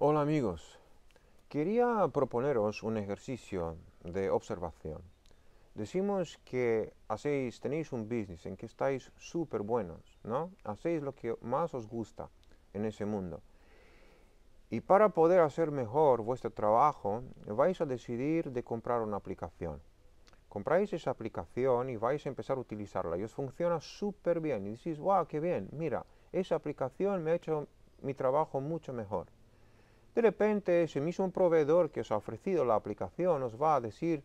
Hola amigos, quería proponeros un ejercicio de observación. Decimos que hacéis, tenéis un business en que estáis súper buenos, ¿no? Hacéis lo que más os gusta en ese mundo. Y para poder hacer mejor vuestro trabajo, vais a decidir de comprar una aplicación. Compráis esa aplicación y vais a empezar a utilizarla y os funciona súper bien. Y decís, wow, qué bien, mira, esa aplicación me ha hecho mi trabajo mucho mejor. De repente, ese mismo proveedor que os ha ofrecido la aplicación os va a decir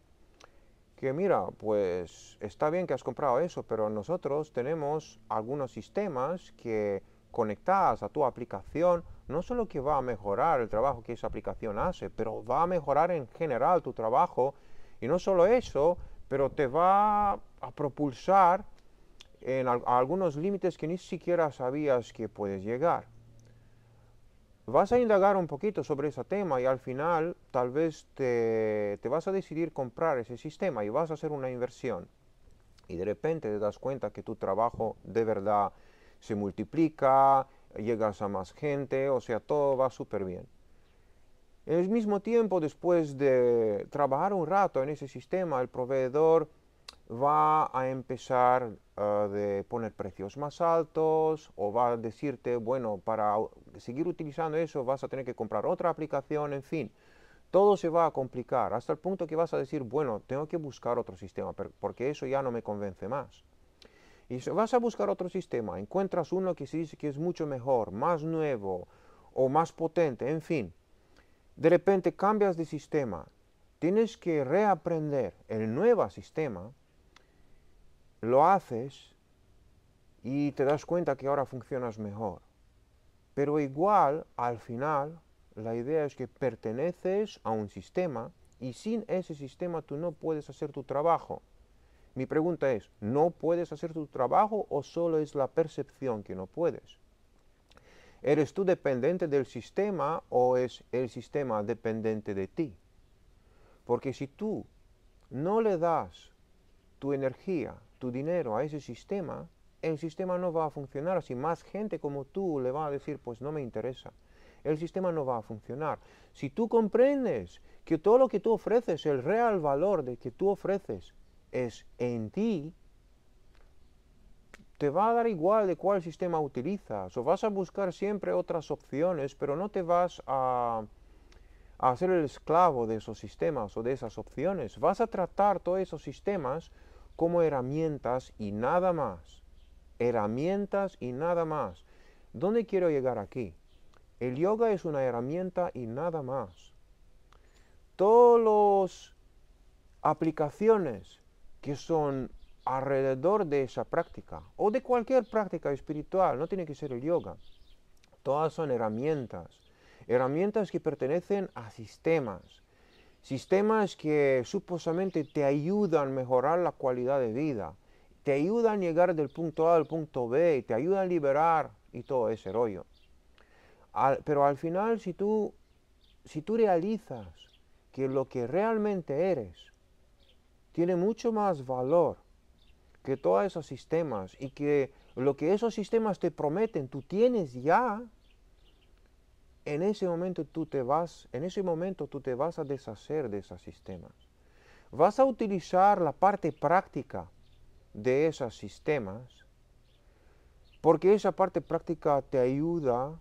que, mira, pues está bien que has comprado eso, pero nosotros tenemos algunos sistemas que conectados a tu aplicación, no solo que va a mejorar el trabajo que esa aplicación hace, pero va a mejorar en general tu trabajo. Y no solo eso, pero te va a propulsar en algunos límites que ni siquiera sabías que puedes llegar vas a indagar un poquito sobre ese tema y al final tal vez te, vas a decidir comprar ese sistema y vas a hacer una inversión. Y de repente te das cuenta que tu trabajo de verdad se multiplica, llegas a más gente, o sea, todo va súper bien. En el mismo tiempo, después de trabajar un rato en ese sistema, el proveedor va a empezar a de poner precios más altos o va a decirte, bueno, para seguir utilizando eso vas a tener que comprar otra aplicación, en fin. Todo se va a complicar hasta el punto que vas a decir, bueno, tengo que buscar otro sistema porque eso ya no me convence más. Y vas a buscar otro sistema, encuentras uno que se dice que es mucho mejor, más nuevo o más potente, en fin. De repente cambias de sistema, tienes que reaprender el nuevo sistema lo haces y te das cuenta que ahora funcionas mejor. Pero igual, al final, la idea es que perteneces a un sistema y sin ese sistema tú no puedes hacer tu trabajo. Mi pregunta es, ¿no puedes hacer tu trabajo o solo es la percepción que no puedes? ¿Eres tú dependiente del sistema o es el sistema dependiente de ti? Porque si tú no le das tu energía, tu dinero a ese sistema, el sistema no va a funcionar. Si más gente como tú le va a decir, pues no me interesa, el sistema no va a funcionar. Si tú comprendes que todo lo que tú ofreces, el real valor de que tú ofreces es en ti, te va a dar igual de cuál sistema utilizas, o vas a buscar siempre otras opciones, pero no te vas a, a hacer el esclavo de esos sistemas o de esas opciones. Vas a tratar todos esos sistemas como herramientas y nada más. Herramientas y nada más. ¿Dónde quiero llegar aquí? El yoga es una herramienta y nada más. Todas las aplicaciones que son alrededor de esa práctica o de cualquier práctica espiritual, no tiene que ser el yoga, todas son herramientas, herramientas que pertenecen a sistemas, Sistemas que supuestamente te ayudan a mejorar la calidad de vida, te ayudan a llegar del punto A al punto B, te ayudan a liberar y todo ese rollo. pero al final, si tú, si tú realizas que lo que realmente eres tiene mucho más valor que todos esos sistemas y que lo que esos sistemas te prometen tú tienes ya, en ese momento tú te vas, en ese momento tú te vas a deshacer de esos sistemas. Vas a utilizar la parte práctica de esos sistemas porque esa parte práctica te ayuda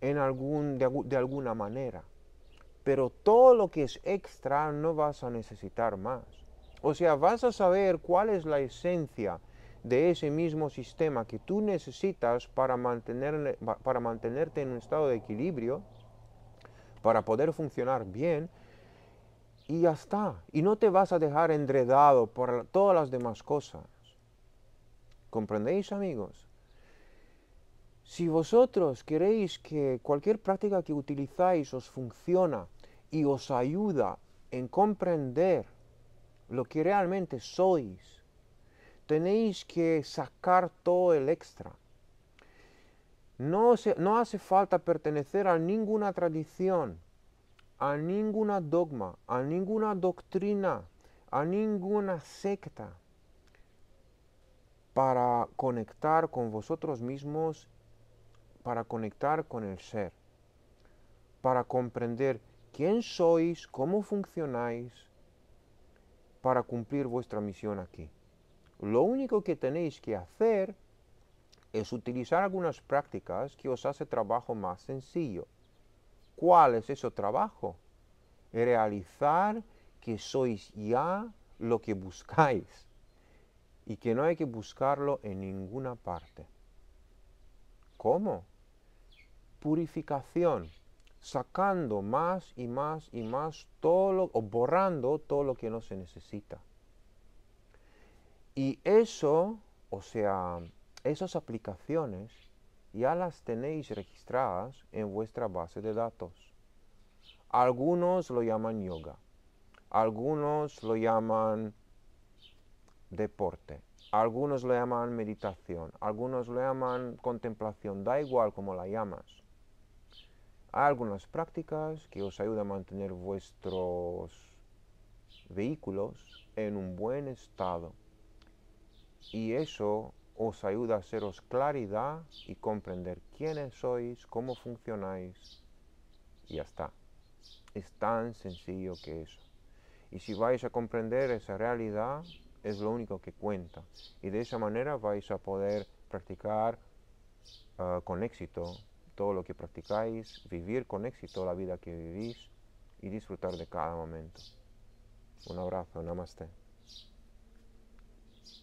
en algún, de, alguna manera. Pero todo lo que es extra no vas a necesitar más. O sea, vas a saber cuál es la esencia de ese mismo sistema que tú necesitas para, mantener, para mantenerte en un estado de equilibrio, para poder funcionar bien, y ya está. Y no te vas a dejar enredado por todas las demás cosas. ¿Comprendéis, amigos? Si vosotros queréis que cualquier práctica que utilizáis os funciona y os ayuda en comprender lo que realmente sois, tenéis que sacar todo el extra. No, no hace falta pertenecer a ninguna tradición, a ninguna dogma, a ninguna doctrina, a ninguna secta para conectar con vosotros mismos, para conectar con el ser. para comprender quién sois, cómo funcionáis, para cumplir vuestra misión aquí. Lo único que tenéis que hacer es utilizar algunas prácticas que os hace trabajo más sencillo. ¿Cuál es ese trabajo? Realizar que sois ya lo que buscáis y que no hay que buscarlo en ninguna parte. ¿Cómo? Purificación, sacando más y más y más todo lo, o borrando todo lo que no se necesita. Y eso, o sea, esas aplicaciones ya las tenéis registradas en vuestra base de datos. Algunos lo llaman yoga, algunos lo llaman deporte, algunos lo llaman meditación, algunos lo llaman contemplación, da igual como la llamas. Hay algunas prácticas que os ayudan a mantener vuestros vehículos en un buen estado. Y eso os ayuda a haceros claridad y comprender quiénes sois, cómo funcionáis. Y ya está. Es tan sencillo que eso. Y si vais a comprender esa realidad, es lo único que cuenta. Y de esa manera vais a poder practicar ah, con éxito todo lo que practicáis, vivir con éxito la vida que vivís y disfrutar de cada momento. Un abrazo, namaste.